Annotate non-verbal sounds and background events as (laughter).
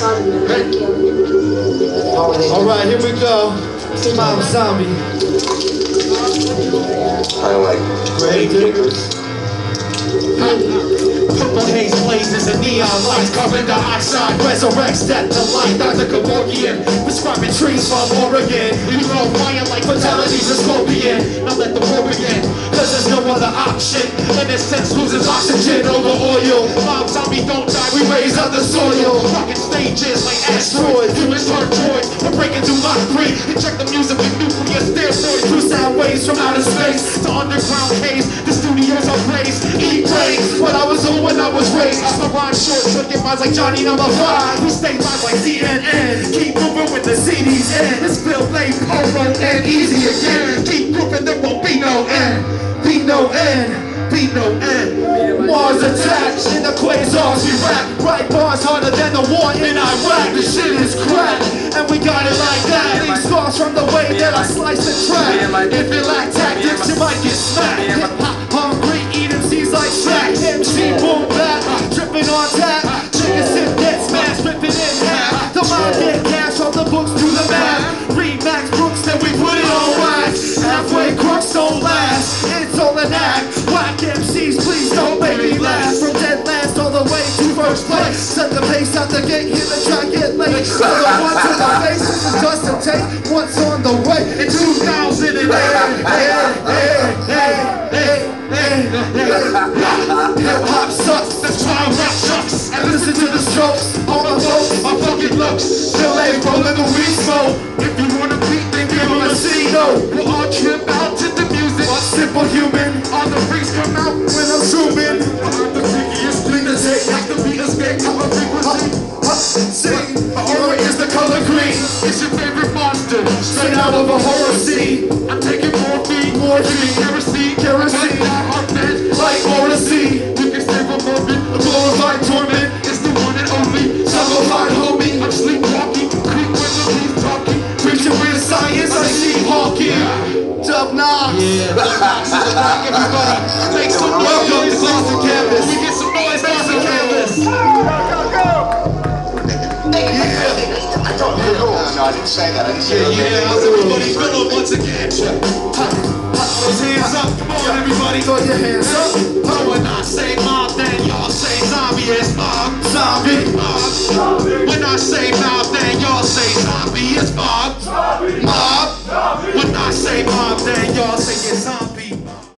Alright, here we go. Mob Zombie. I like Grave diggers. Purple haze blazes and neon lights Carbon dioxide resurrects death to life Dr. Kevorkian prescribing trees from Oregon We grow fire like fatalities a scorpion Now let the war begin Cause there's no other option Innocence loses oxygen over oil Mob zombie don't die, we raise up the soil Rocking stages like asteroids Humans turn droids, we're breaking through Mach 3 Inject the music with nuclear steroids. Through sound waves from outer space To underground caves, the studios are praised Eat brains, what I was on when I was raised. My rhyme short, tricking minds like Johnny number 5 We stay live like CNN Keep moving with the CDs in. It's Bill no end, be no end Mars attacks in the quasars we rap. Right bars harder than the war in Iraq. The shit is crack, and we got it like that. Leave scars from the way that I slice the track. If you lack tactics, you might get smacked. Hip hop hungry, eat MCs like Shaq. MC boom back, dripping on tap. Chicken sip, get smashed, ripping in half. The mind pace out the gate, hear get late. So the one to the face, is just a tape. What's on the way? In 2008. Hey, hey, hey, hey, hey, hey. Hip hop sucks. That's why rap sucks. And listen to the strokes. All my folks are fucking looks. Still ain't rolling the weed smoke. If you wanna beat, then give 'em a C. No, we'll all trip out to the music. Simple human. All the freaks come out when I'm zooming. Straight out of a horror scene. I'm taking morphine, morphine, kerosene, kerosene. Heartbeat, like Morrissey. You can save a moment, a glorified torment. It's the one and only. Simplified homie. I'm sleepwalking, creep when the leaves talking. Preaching with science, I see hawking. Dub Knox. Yeah, (laughs) everybody Make some Welcome to Cloth and Canvas. I didn't say that. I didn't say Yeah, that. yeah, everybody feeling once again? Those hands up, come on everybody Throw your hands up. Oh, when I say mob, then y'all say zombie, it's mob Zombie. Mob. When I say mob, then y'all say zombie, it's mob Mob. When I say mob, then y'all say it's